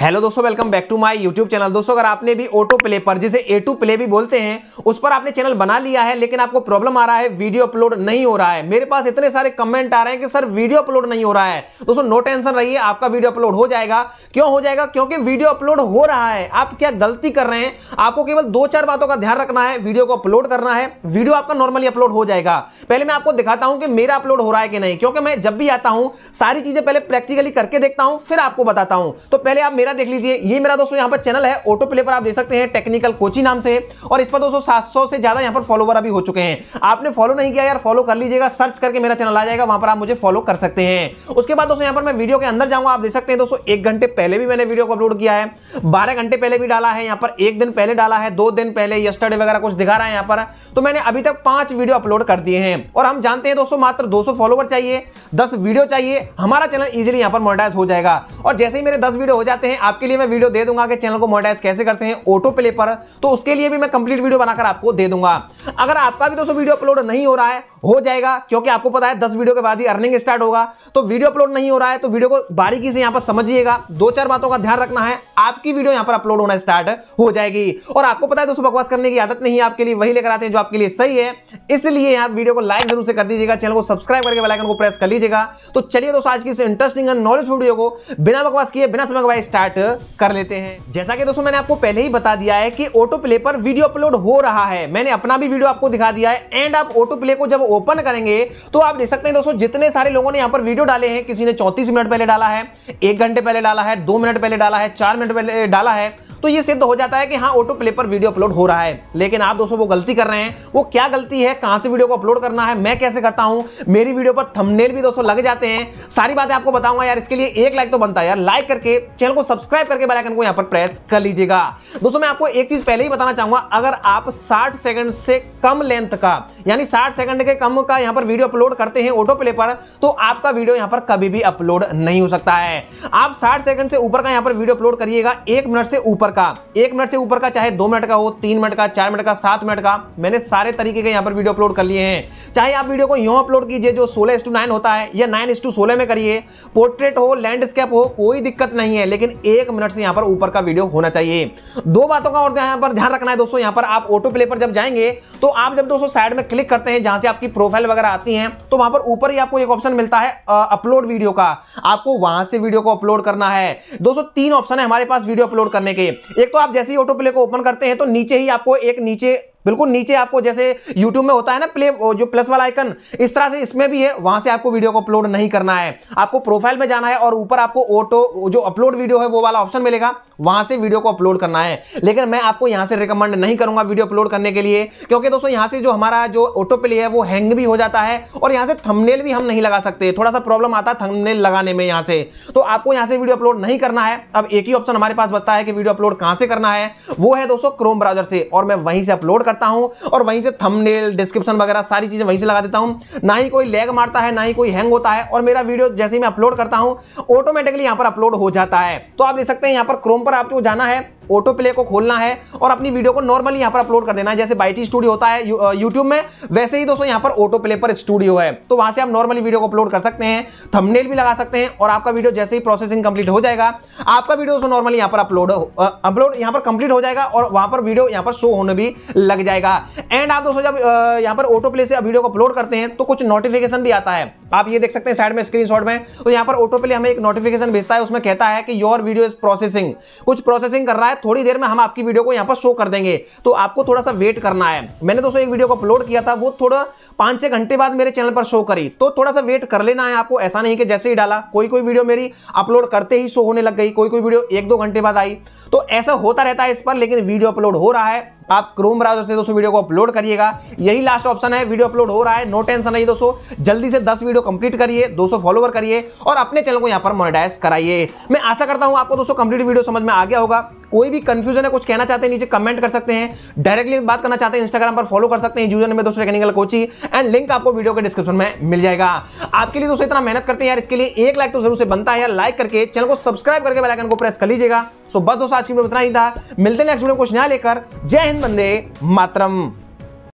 Hello दोस्तों welcome back to my YouTube channel दोस्तों, अगर आपने भी ऑटो प्ले पर, जिसे ए टू प्ले भी बोलते हैं, उस पर आपने चैनल बना लिया है, लेकिन आपको प्रॉब्लम आ रहा है वीडियो अपलोड नहीं हो रहा है। मेरे पास इतने सारे कमेंट आ रहे हैं कि सर वीडियो अपलोड नहीं हो रहा है। दोस्तों नो टेंशन रहिए, आपका वीडियो अपलोड हो जाएगा। क्यों हो जाएगा? क्योंकि वीडियो अपलोड हो रहा है। आप क्या गलती कर रहे हैं? आपको केवल दो चार बातों का ध्यान रखना है वीडियो को अपलोड करना है वीडियो आपका नॉर्मली अपलोड हो जाएगा। पहले मैं आपको दिखाता हूँ कि मेरा अपलोड हो रहा है कि नहीं, क्योंकि मैं जब भी आता हूँ, सारी चीज़ें पहले प्रैक्टिकली करके देखता हूँ, फिर आपको बताता हूँ। तो पहले आप मेरा देख लीजिए, ये मेरा दोस्तों यहाँ पर चैनल है ऑटो प्ले पर आप देख सकते हैं टेक्निकल कोची नाम से, और इस पर दोस्तों 700 से ज़्यादा यहाँ पर फॉलोवर अभी हो चुके हैं। आपने फॉलो नहीं किया यार फॉलो कर लीजिएगा सर्च करके मेरा चैनल आ जाएगा, वहाँ पर आप मुझे फॉलो कर सकते हैं। उसके बाद दोस्तों यहाँ पर मैं वीडियो के अंदर जाऊँगा, आप देख सकते हैं दोस्तों, एक घंटे पहले भी मैंने वीडियो को अपलोड किया है, बारह घंटे पहले भी डाला है, यहाँ पर एक दिन पहले डाला है, दो दिन पहले यस्टरडे वगैरह कुछ दिखा रहा है यहाँ पर तो मैंने अभी तक पाँच वीडियो अपलोड कर दिए हैं। और हम जानते हैं दोस्तों, मात्र 200 फॉलोवर चाहिए 10 वीडियो चाहिए, हमारा चैनल इजीली यहाँ पर मोनेटाइज हो जाएगा। और जैसे ही मेरे 10 वीडियो हो जाते हैं आपके लिए मैं वीडियो दे दूँगा कि चैनल को मोनेटाइज कैसे करते हैं ऑटो प्ले पर तो उसके लिए भी मैं कंप्लीट वीडियो बनाकर आपको दे दूँगा। अगर आपका भी दोस्तों वीडियो अपलोड नहीं हो रहा है, हो जाएगा, क्योंकि आपको पता है दस वीडियो के बाद ही अर्निंग स्टार्ट होगा। तो वीडियो अपलोड नहीं हो रहा है तो वीडियो को बारीकी से यहाँ पर समझिएगा। दो चार बातों का ध्यान रखना है, आपकी वीडियो यहाँ पर अपलोड होना स्टार्ट हो जाएगी। और आपको पता है दोस्तों, बकवास करने की आदत नहीं आपके लिए, वही लेकर आते हैं जो आपके लिए सही है। इसलिए यहाँ वीडियो को लाइक ज़रूर से कर दीजिएगा, चैनल को सब्सक्राइब करके बेल आइकन को प्रेस कर लीजिएगा। तो चलिए दोस्तों, आज की इस इंटरेस्टिंग एंड नॉलेज वीडियो को बिना बकवास किए, बिना समय गवाए स्टार्ट कर लेते हैं। जैसा कि दोस्तों, मैंने आपको पहले ही बता दिया है कि ऑटो प्ले पर वीडियो अपलोड हो रहा है। मैंने अपना भी वीडियो आपको दिखा दिया है एंड आप ऑटो प्ले को जब ओपन करेंगे तो आप देख सकते हैं दोस्तों, जितने सारे लोगों ने यहाँ पर वीडियो डाले हैं, किसी ने चौतीस मिनट पहले डाला है, एक घंटे पहले डाला है, दो मिनट पहले डाला है, चार मिनट पहले डाला है तो ये सिद्ध हो जाता है कि हाँ ऑटो प्ले पर वीडियो अपलोड हो रहा है। लेकिन आप दोस्तों, वो गलती कर रहे हैं। वो क्या गलती है? कहाँ से वीडियो को अपलोड करना है? मैं कैसे करता हूँ? मेरी वीडियो पर थंबनेल भी दोस्तों लग जाते हैं। सारी बातें आपको बताऊँगा यार, इसके लिए एक लाइक तो बनता है यार। लाइक करके चैनल को सब्सक्राइब करके बेल आइकन को यहाँ पर प्रेस कर लीजिएगा। दोस्तों, मैं आपको एक चीज़ पहले ही बताना चाहूँगा। अगर आप 60 सेकंड से कम लेंथ का, यानी 60 सेकंड के कम का यहाँ पर वीडियो अपलोड करते हैं ऑटो प्ले पर तो आपका वीडियो यहाँ पर कभी भी अपलोड नहीं हो सकता है। आप 60 सेकंड से ऊपर का यहाँ पर वीडियो अपलोड करिएगा। एक मिनट से ऊपर का। एक मिनट से ऊपर का, चाहे दो मिनट का हो, तीन मिनट का, चार मिनट का, सात मिनट का, मैंने सारे तरीके के यहाँ पर वीडियो अपलोड कर लिए हैं। चाहे आप वीडियो को यूँ अपलोड कीजिए जो सोलह टू नाइन होता है, या नाइन टू सोलह में करिए, पोर्ट्रेट हो, लैंडस्केप हो, कोई दिक्कत नहीं है, लेकिन एक मिनट से यहाँ पर ऊपर का वीडियो होना चाहिए। दो बातों का और यहाँ पर ध्यान रखना है दोस्तों, यहाँ पर आप ऑटो प्ले पर जब जाएँगे तो आप जब दोस्तों साइड में क्लिक करते हैं, जहाँ से आपकी प्रोफ़ाइल वगैरह आती है तो वहाँ पर ऊपर ही आपको एक ऑप्शन मिलता है अपलोड वीडियो का। आपको वहाँ से वीडियो को अपलोड करना है। दोस्तों, तीन ऑप्शन है हमारे पास वीडियो अपलोड करने के। एक तो आप जैसे ही ऑटो प्ले को ओपन करते हैं तो नीचे ही आपको एक नीचे बिल्कुल नीचे आपको जैसे YouTube में होता है ना प्ले जो प्लस वाला आइकन इस तरह से इसमें भी है, वहाँ से आपको वीडियो को अपलोड नहीं करना है। आपको प्रोफ़ाइल में जाना है और ऊपर आपको ऑटो जो अपलोड वीडियो है, वो वाला ऑप्शन मिलेगा, वहाँ से वीडियो को अपलोड करना है। लेकिन मैं आपको यहाँ से रिकमेंड नहीं करूँगा वीडियो अपलोड करने के लिए, क्योंकि दोस्तों यहाँ से जो हमारा जो ऑटो प्ले है, वो हैंग भी हो जाता है और यहाँ से थंबनेल भी हम नहीं लगा सकते। थोड़ा सा प्रॉब्लम आता है थंबनेल लगाने में यहाँ से। तो आपको यहाँ से वीडियो अपलोड नहीं करना है। अब एक ही ऑप्शन हमारे पास बचता है कि वीडियो अपलोड कहाँ से करना है? वो है दोस्तों क्रोम ब्राउज़र से और मैं वहीं से अपलोड करता हूँ और वहीं से थंबनेल डिस्क्रिप्शन वगैरह सारी चीज़ें वहीं से लगा देता हूँ। ना ही कोई लैग मारता है, ना ही कोई हैंग होता है और मेरा वीडियो जैसे ही मैं अपलोड करता हूँ ऑटोमेटिकली यहाँ पर अपलोड हो जाता है। तो आप देख सकते हैं यहाँ पर क्रोम पर आपको जाना है। ऑटो प्ले को खोलना है और अपनी वीडियो को नॉर्मली यहाँ पर अपलोड कर देना है। जैसे बाइटी स्टूडियो होता है यूट्यूब में, वैसे ही दोस्तों यहाँ पर ऑटो प्ले पर स्टूडियो है। तो वहाँ से आप नॉर्मली वीडियो को अपलोड कर सकते हैं थंबनेल भी लगा सकते हैं और आपका वीडियो जैसे ही प्रोसेसिंग कंप्लीट हो जाएगा, आपका वीडियो दोस्तों नॉर्मली यहाँ पर अपलोड अपलोड यहाँ पर कंप्लीट हो जाएगा और वहाँ पर वीडियो यहाँ पर शो होने भी लग जाएगा। एंड आप दोस्तों जब यहाँ पर ऑटो प्ले से वीडियो को अपलोड करते हैं तो कुछ नोटिफिकेशन भी आता है। आप ये देख सकते हैं साइड में स्क्रीनशॉट में। तो यहाँ पर ऑटो प्ले हमें एक नोटिफिकेशन भेजता है, उसमें कहता है कि योर वीडियो इज़ प्रोसेसिंग कुछ प्रोसेसिंग कर रहा है, थोड़ी देर में हम आपकी वीडियो को यहाँ पर शो कर देंगे। तो आपको थोड़ा सा वेट करना है। मैंने दोस्तों एक वीडियो को अपलोड किया था, वो थोड़ा पाँच छह घंटे बाद मेरे चैनल पर शो करी। तो थोड़ा सा वेट कर लेना है आपको, ऐसा नहीं कि जैसे ही डाला कोई कोई वीडियो मेरी अपलोड करते ही शो होने लग गई कोई कोई वीडियो एक दो घंटे बाद आई। तो ऐसा होता रहता है इस पर, लेकिन वीडियो अपलोड हो रहा है। आप क्रोम ब्राउज़र से दोस्तों वीडियो को अपलोड करिएगा। यही लास्ट ऑप्शन है वीडियो अपलोड हो रहा है नो टेंशन नहीं दोस्तों। जल्दी से 10 वीडियो कंप्लीट करिए 200 फॉलोवर करिए और अपने चैनल को यहाँ पर मोनेटाइज कराइए। मैं आशा करता हूँ आपको दोस्तों कंप्लीट वीडियो समझ में आ गया होगा। कोई भी कंफ्यूजन है, कुछ कहना चाहते हैं, नीचे कमेंट कर सकते हैं। डायरेक्टली बात करना चाहते हैं इंस्टाग्राम पर फॉलो कर सकते हैं यूज़र में दोस्तों टेक्निकल कोची एंड लिंक आपको वीडियो के डिस्क्रिप्शन में मिल जाएगा। आपके लिए दोस्तों इतना मेहनत करते हैं यार, इसके लिए एक लाइक तो ज़रूर से बनता है यार। लाइक करके चैनल को सब्सक्राइब करके बेलाइकन को प्रेस कर लीजिएगा। सो बस दोस्तों, आज की वीडियो इतना ही था। मिलते हैं नेक्स्ट वीडियो कुछ नया लेकर। जय हिंद बंदे मातरम।